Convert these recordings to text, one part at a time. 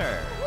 Hunter.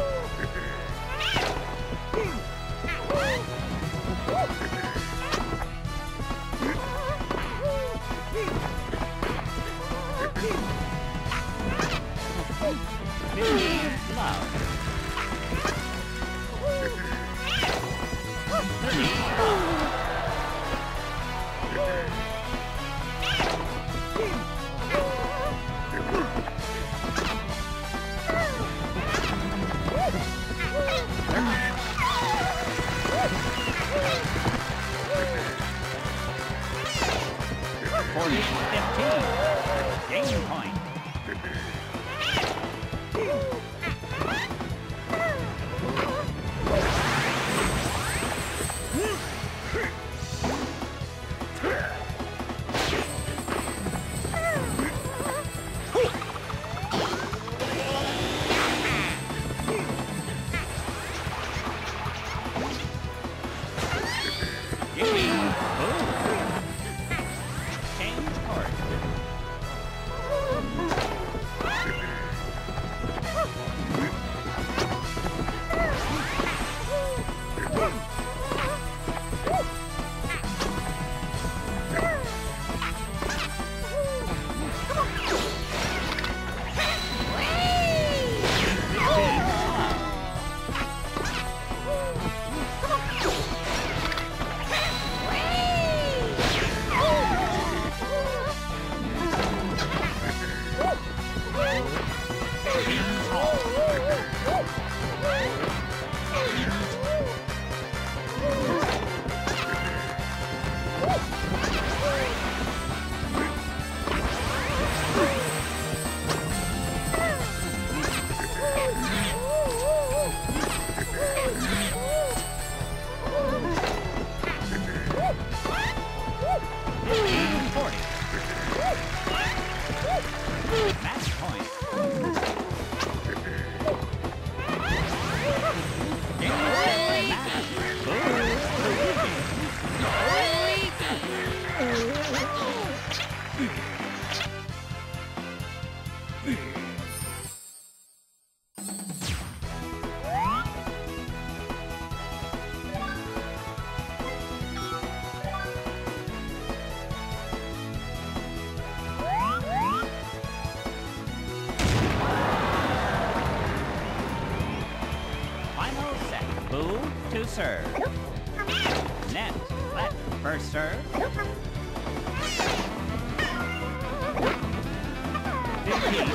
to. Net, flat, first serve. Fifteen.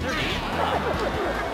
Thirty.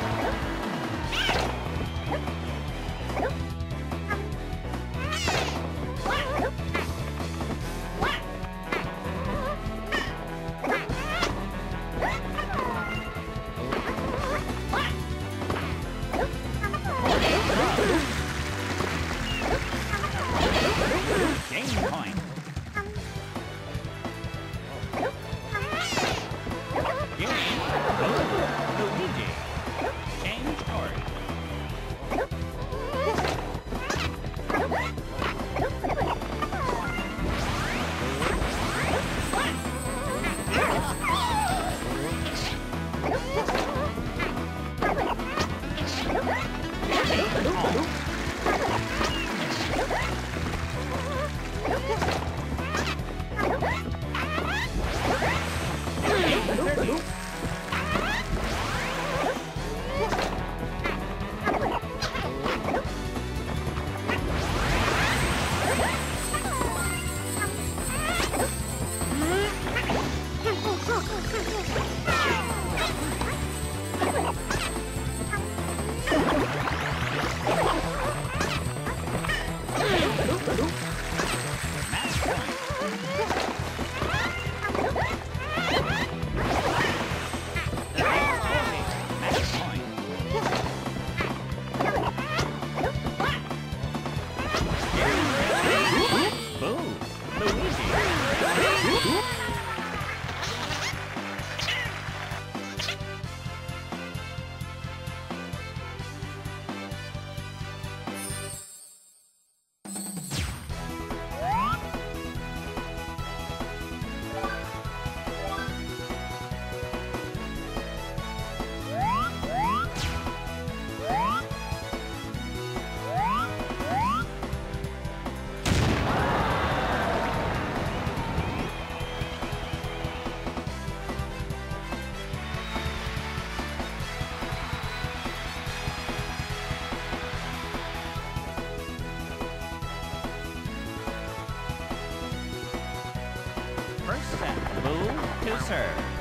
Move to serve.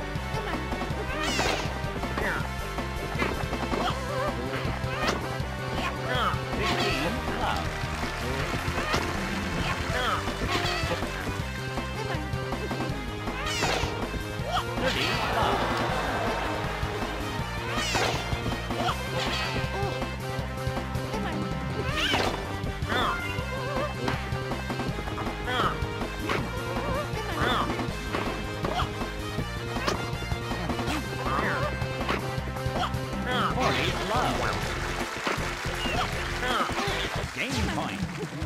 Game point.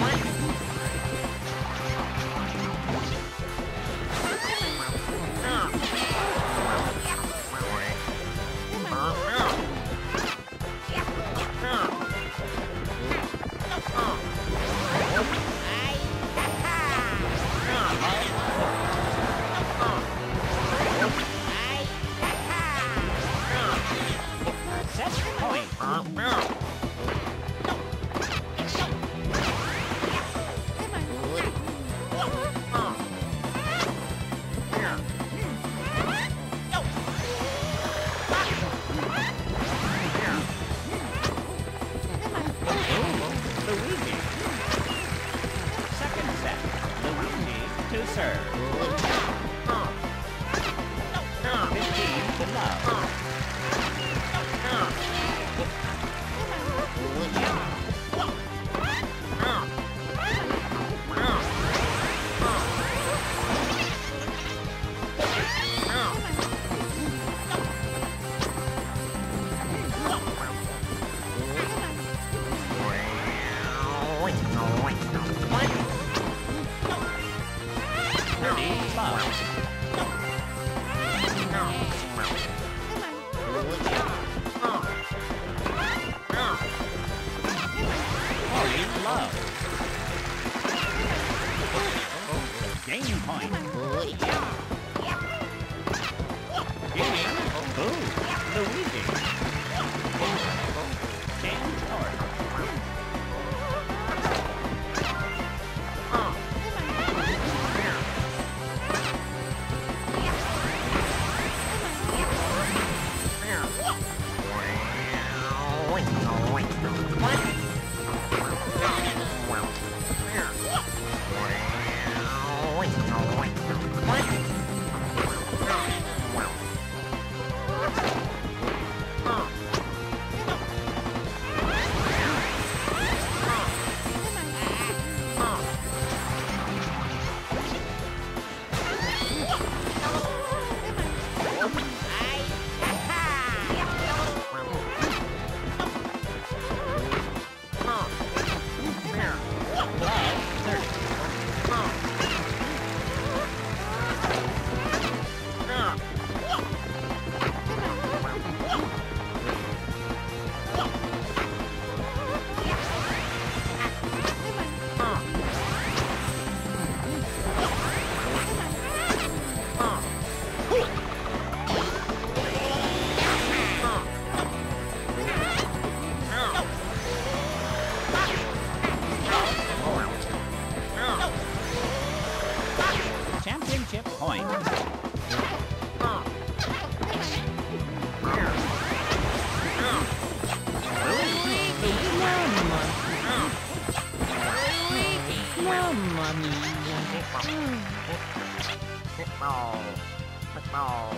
นี้ฟุตบอลฟุตบอลฟุตบอล